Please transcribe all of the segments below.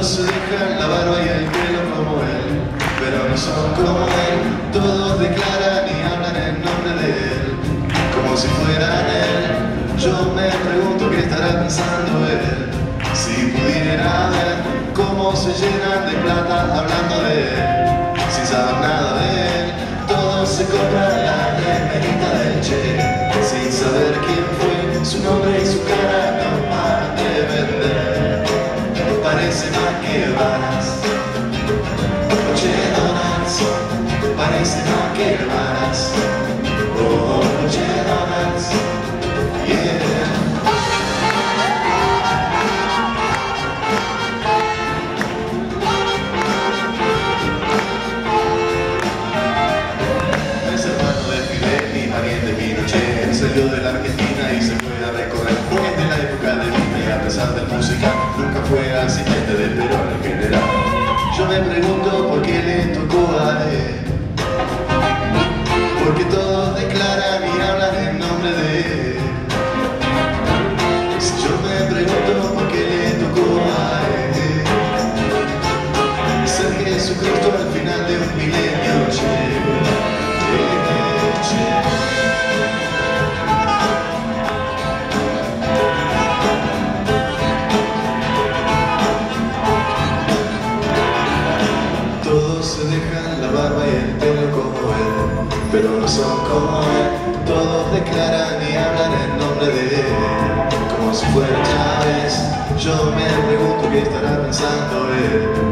Todos se dejan la barba y el pelo como él, pero no son como él. Todos declaran y hablan en nombre de él, como si fueran él. Yo me pregunto qué estará pensando él, si pudiera ver cómo se llenan de plata hablando de él, sin saber nada de él. Todos se compran la remerita del Che, sin saber quién fue, su nombre y su cara. No De la Argentina y se fue a recorrer Es de la época de Vita y a pesar de música Nunca fue asistente de Perón en general. Yo me pregunto por qué le tocó a él Porque todos dejan la barba y el pelo como él, pero no son como él. Todos declaran y hablan en nombre de él, como si fuera Chávez. Yo me pregunto qué estará pensando él,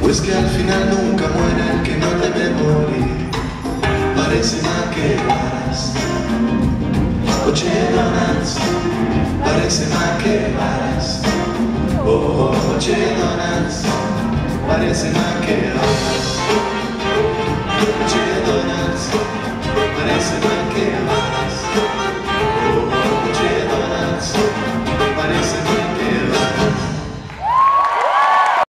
Pues que al final nunca muere el que no debe morir. Parece más que varas. Oye, más que varas. Oh, oye, donuts, parece más que varas. Oye, donuts,